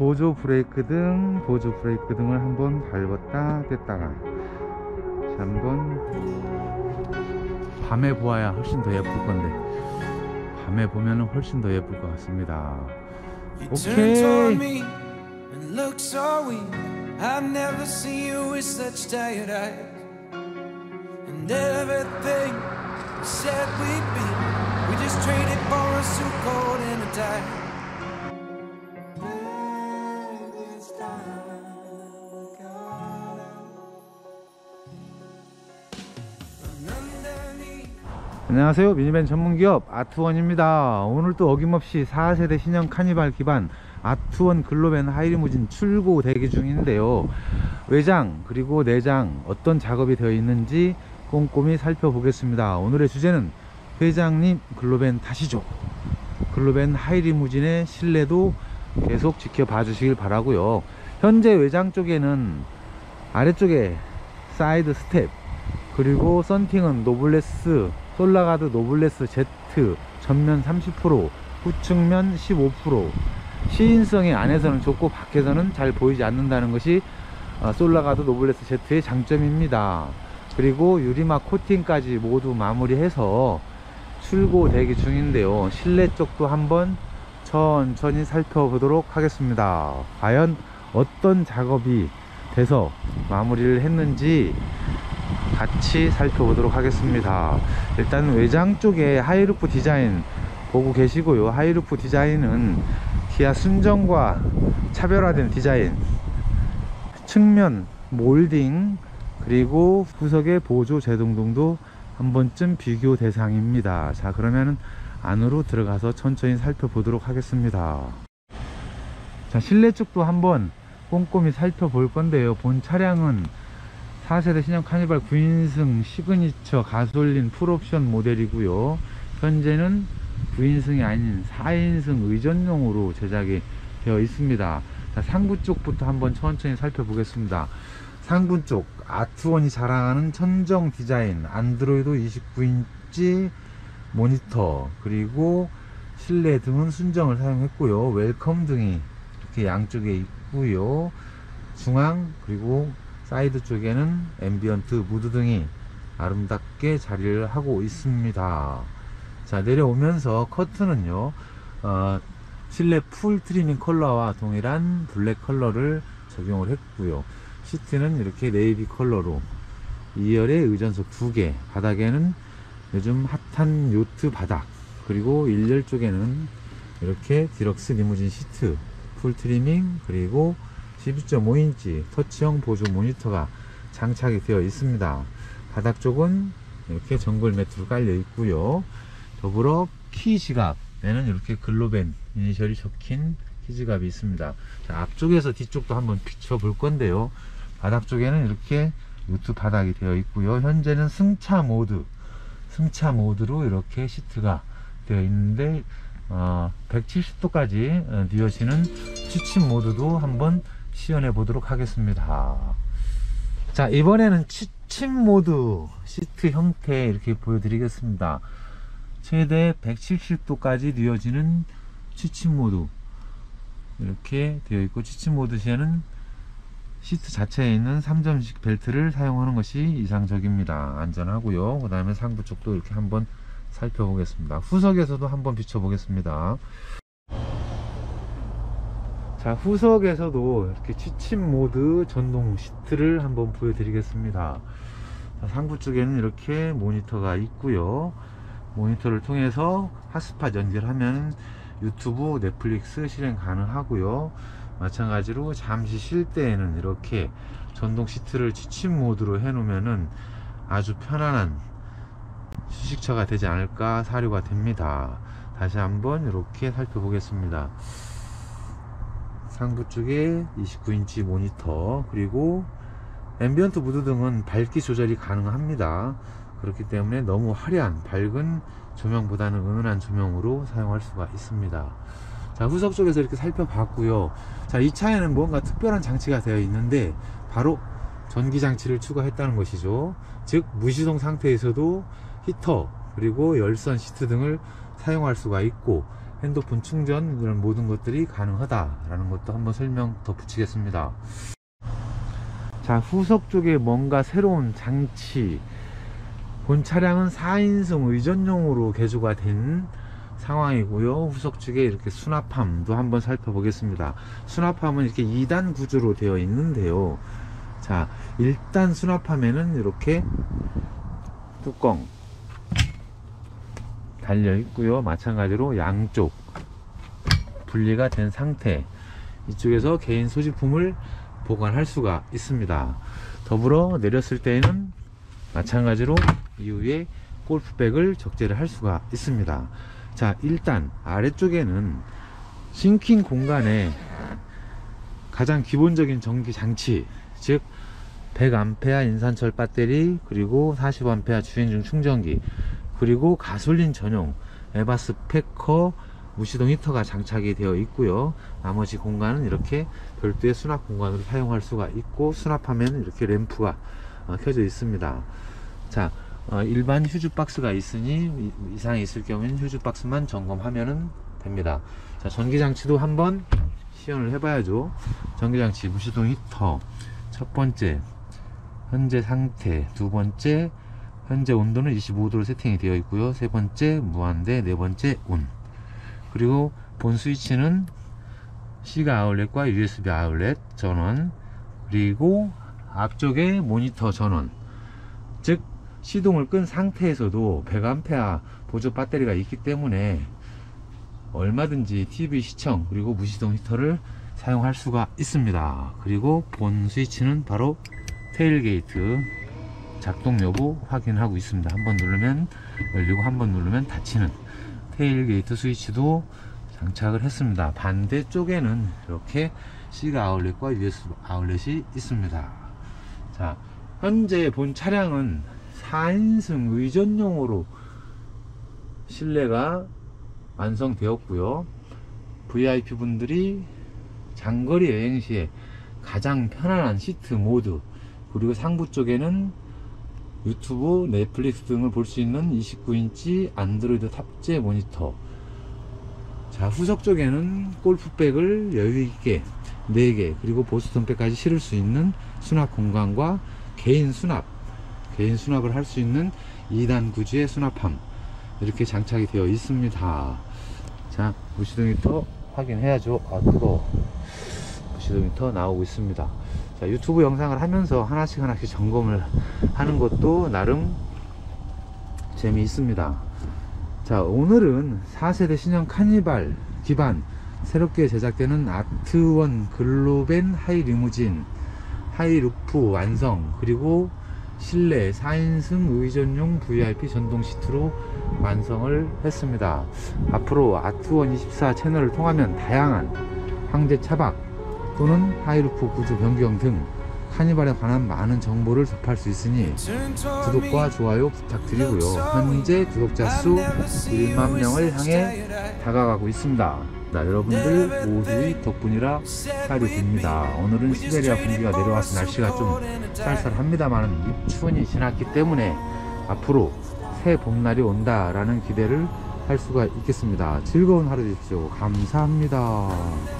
보조 브레이크 등 보조 브레이크 등을 한번 밟았다 뗐다가 자, 한번 밤에 보아야 훨씬 더 예쁠 건데 밤에 보면은 훨씬 더 예쁠 것 같습니다 You Okay. turn toward me and look so weak. I've never seen you with such tired eyes. And everything we said we'd be, we just traded for a suit coat and a tie. 안녕하세요. 미니밴 전문기업 아트원입니다. 오늘 또 어김없이 4세대 신형 카니발 기반 아트원 글로벤 하이리무진 출고 대기 중인데요. 외장 그리고 내장 어떤 작업이 되어 있는지 꼼꼼히 살펴보겠습니다. 오늘의 주제는 회장님 글로벤 타시죠. 글로벤 하이리무진의 신뢰도 계속 지켜봐 주시길 바라고요. 현재 외장 쪽에는 아래쪽에 사이드 스텝 그리고 썬팅은 노블레스 솔라가드 노블레스 Z 전면 30% 후측면 15% 시인성이 안에서는 좋고 밖에서는 잘 보이지 않는다는 것이 어, 솔라가드 노블레스 Z의 장점입니다. 그리고 유리막 코팅까지 모두 마무리해서 출고 대기 중인데요. 실내 쪽도 한번 천천히 살펴보도록 하겠습니다. 과연 어떤 작업이 돼서 마무리를 했는지 같이 살펴보도록 하겠습니다. 일단 외장 쪽에 high roof 디자인 보고 계시고요. high roof 디자인은 기아 순정과 차별화된 디자인 측면 몰딩 그리고 후석의 보조 제동 등도 한 번쯤 비교 대상입니다. 자 그러면 안으로 들어가서 천천히 살펴보도록 하겠습니다. 자 실내 쪽도 한번 꼼꼼히 살펴볼 건데요. 본 차량은 4세대 신형 카니발 9인승 시그니처 가솔린 full option 모델이고요. 현재는 9인승이 아닌 4인승 의전용으로 제작이 되어 있습니다. 자, 상부 쪽부터 한번 천천히 살펴보겠습니다. 상부 쪽 아트원이 자랑하는 천정 디자인 안드로이드 29인치 모니터 그리고 실내 등은 순정을 사용했고요. welcome 등이 이렇게 양쪽에 있고요. 중앙 그리고 사이드 쪽에는 ambient mood 등이 아름답게 자리를 하고 있습니다. 자 내려오면서 커튼은요 어, 실내 full trimming 컬러와 동일한 블랙 컬러를 적용을 했고요. 시트는 이렇게 네이비 컬러로 2열에 의전석 2개 바닥에는 요즘 핫한 요트 바닥 그리고 1열 쪽에는 이렇게 디럭스 리무진 시트 full trimming 그리고 12.5인치 터치형 보조 모니터가 장착이 되어 있습니다. 바닥 쪽은 이렇게 정글 매트로 깔려 있고요. 더불어 키 지갑에는 이렇게 글로밴 이니셜이 적힌 키 지갑이 있습니다. 자, 앞쪽에서 뒤쪽도 한번 비춰볼 건데요. 바닥 쪽에는 이렇게 요트 바닥이 되어 있고요. 현재는 승차 모드 승차 모드로 이렇게 시트가 되어 있는데 어, 170도까지 뉘어지는 취침 모드도 한번 시연해 보도록 하겠습니다. 자 이번에는 취침 모드 시트 형태 이렇게 보여드리겠습니다. 최대 170도까지 뉘어지는 취침 모드 이렇게 되어 있고 취침 모드 시에는 시트 자체에 있는 3점식 벨트를 사용하는 것이 이상적입니다. 안전하고요. 그 다음에 상부 쪽도 이렇게 한번 살펴보겠습니다. 후석에서도 한번 비춰보겠습니다 자 후석에서도 이렇게 취침 모드 전동 시트를 한번 보여드리겠습니다. 자, 상부 쪽에는 이렇게 모니터가 있고요. 모니터를 통해서 핫스팟 연결하면 유튜브 넷플릭스 실행 가능하고요. 마찬가지로 잠시 쉴 때에는 이렇게 전동 시트를 취침 모드로 해 놓으면은 아주 편안한 휴식처가 되지 않을까 사료가 됩니다. 다시 한번 이렇게 살펴보겠습니다 상부 쪽에 29인치 모니터 그리고 ambient mood 등은 밝기 조절이 가능합니다. 그렇기 때문에 너무 화려한 밝은 조명보다는 은은한 조명으로 사용할 수가 있습니다. 자 후석 쪽에서 이렇게 살펴봤고요. 자이 차에는 뭔가 특별한 장치가 되어 있는데 바로 전기 장치를 추가했다는 것이죠. 즉 무시동 상태에서도 히터 그리고 열선 시트 등을 사용할 수가 있고 핸드폰 충전 이런 모든 것들이 가능하다라는 것도 한번 설명 덧붙이겠습니다. 자 후석 쪽에 뭔가 새로운 장치. 본 차량은 4인승 의전용으로 개조가 된 상황이고요. 후석 쪽에 이렇게 수납함도 한번 살펴보겠습니다. 수납함은 이렇게 2단 구조로 되어 있는데요. 자 일단 수납함에는 이렇게 뚜껑 달려 있고요. 마찬가지로 양쪽 분리가 된 상태. 이쪽에서 개인 소지품을 보관할 수가 있습니다. 더불어 내렸을 때에는 마찬가지로 이후에 골프백을 적재를 할 수가 있습니다. 자 일단 아래쪽에는 sinking 공간에 가장 기본적인 전기 장치 즉 100A 인산철 배터리 그리고 40A 주행중 충전기 그리고 가솔린 전용 에버스패커 무시동 히터가 장착이 되어 있고요. 나머지 공간은 이렇게 별도의 수납 공간으로 사용할 수가 있고 수납하면 이렇게 램프가 어, 켜져 있습니다. 자 어, 일반 휴즈 박스가 있으니 이- 이상이 있을 경우에는 휴즈 박스만 점검하면 됩니다. 자 전기장치도 한번 시연을 해봐야죠. 전기장치 무시동 히터 첫 번째 현재 상태 두 번째 현재 온도는 25도로 세팅이 되어 있고요. 세 번째 무한대 네 번째 온. 그리고 본 스위치는 C가 아울렛과 USB 아울렛 전원 그리고 앞쪽에 모니터 전원. 즉 시동을 끈 상태에서도 100A 보조 배터리가 있기 때문에 얼마든지 TV 시청 그리고 무시동 히터를 사용할 수가 있습니다. 그리고 본 스위치는 바로 tailgate 작동 여부 확인하고 있습니다. 한 번 누르면 열리고 한 번 누르면 닫히는 tailgate 스위치도 장착을 했습니다. 반대쪽에는 이렇게 C가 아울렛과 USB 아울렛이 있습니다. 자 현재 본 차량은 4인승 의전용으로 실내가 완성되었고요. VIP 분들이 장거리 여행 시에 가장 편안한 시트 모드 그리고 상부 쪽에는 유튜브, 넷플릭스 등을 볼 수 있는 29인치 안드로이드 탑재 모니터. 자 후석 쪽에는 골프백을 여유있게 4개 그리고 보스턴백까지 실을 수 있는 수납 공간과 개인 수납 개인 수납을 할 수 있는 2단 구조의 수납함 이렇게 장착이 되어 있습니다. 자 무시동 히터 확인해야죠. 아 뜨거워. 무시동 히터 나오고 있습니다 자 유튜브 영상을 하면서 하나씩 하나씩 점검을 하는 것도 나름 재미있습니다. 자 오늘은 4세대 신형 카니발 기반 새롭게 제작되는 아트원 글로밴 하이 리무진 high roof 완성 그리고 실내 4인승 의전용 VIP 전동 시트로 완성을 했습니다. 앞으로 아트원 24 채널을 통하면 다양한 황제 차박 또는 high roof 구조 변경 등 카니발에 관한 많은 정보를 접할 수 있으니 구독과 좋아요 부탁드리고요. 현재 구독자 수 1만 명을 향해 다가가고 있습니다. 자, 여러분들 모두의 덕분이라 사료 됩니다. 오늘은 시베리아 공기가 내려와서 날씨가 좀 쌀쌀합니다만 춘분이 지났기 때문에 앞으로 새 봄날이 온다라는 기대를 할 수가 있겠습니다. 즐거운 하루 되십시오. 감사합니다.